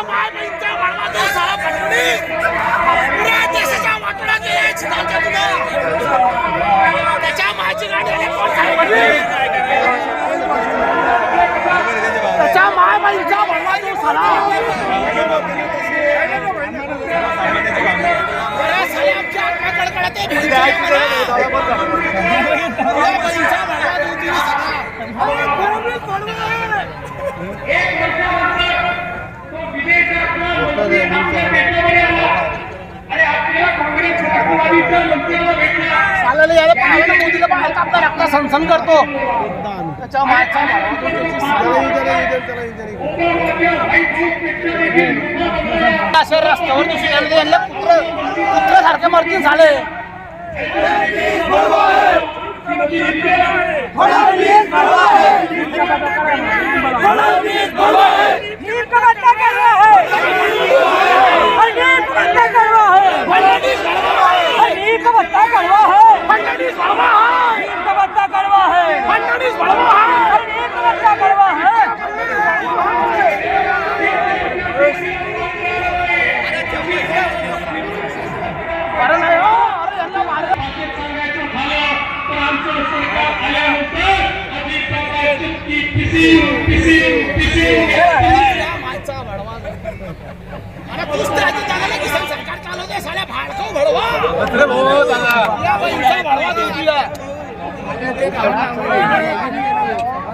माय बहिणीचा तो पुऱ्या देशाचा वाटोळा तुला त्याच्या माची गाडी आली कोण साहेबांनी त्याच्या माय बहिणीचा भरवा देऊ साला अरे साले आमची आत्मा कडकडते भिंतीला मला. पुऱ्या बहिणीचा चालेल याला पाहायला मोदीला बाहेर कापता रक्ता सनसन करतो त्याच्या मागचा. असे रस्त्यावर दिसून आले यांना पुत्र पुत्र सारखे मरतील झाले अरे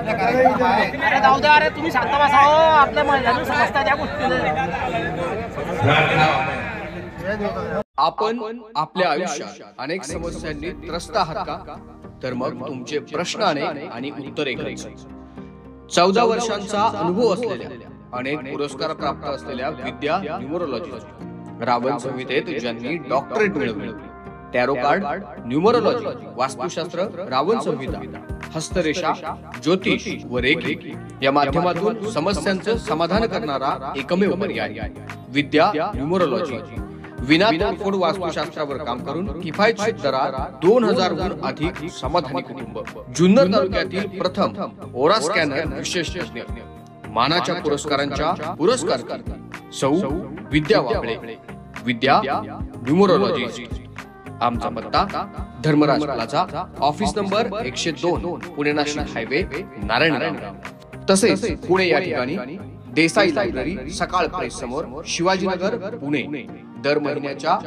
जाऊ द्या अरे तुम्ही शांत बसा हो आपल्या महिलांनी समजता त्या गोष्टीला आपण आपल्या आयुष्यात अनेक समस्यांनी त्रस्त आहात का? तर मग तुमचे प्रश्न अनेक आणि उत्तरे चौदा वर्षांचा अनुभव असलेल्या अनेक पुरस्कार प्राप्त असलेल्या विद्या न्यूमरोलॉजी रावण संहितेत ज्यांनी डॉक्टरेट मिळवली. Tarot card numerology vastushastra Ravan Samhita हस्तरेषा ज्योतिष व रेखी या माध्यमातून समस्यांचं समाधान करणारा एकमेव पर्याय. विद्या न्यूमरोलॉजी. विना तोडफोड वास्तुशास्त्रावर काम करून किफायतशीर दरात दोन हजारहून अधिक समाधानी कुटुंब. जुन्नर तालुक्यातील प्रथम ओरा स्कॅनर विशेष मानाच्या पुरस्कारांच्या पुरस्कार सौ विद्या वाबळे विद्या न्यूमरोलॉजी आमचा पत्ता धर्मराज प्लाझा ऑफिस नंबर एकशे दोन पुणे नाशिक हायवे नारायण तसेच पुणे या ठिकाणी देसाई लायब्ररी सकाळ प्रेस समोर शिवाजीनगर पुणे. दर महिन्याच्या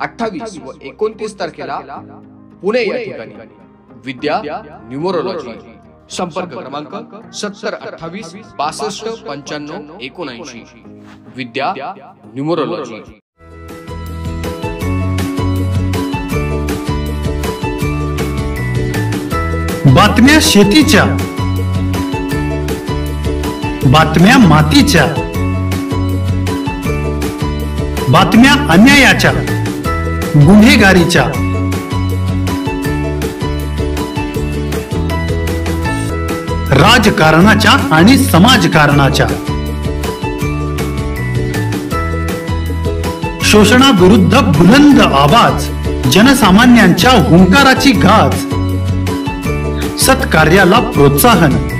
अठ्ठावीस व एकोणतीस तारखेला पुणे या ठिकाणी. विद्या न्यूमरोलॉजी. संपर्क क्रमांक सत्तर अठ्ठावीस बासष्ट पंच्याण्णव एकोणऐंशी. विद्या न्यूमरोलॉजी. बातम्या शेतीच्या. बातम्या मातीच्या. बातम्या अन्यायाच्या. गुन्हेगारीच्या. राजकारणाच्या आणि समाजकारणाच्या. शोषणाविरुद्ध बुलंद आवाज जनसामान्यांच्या हुंकाराची गाज. सत्कार्याला प्रोत्साहन.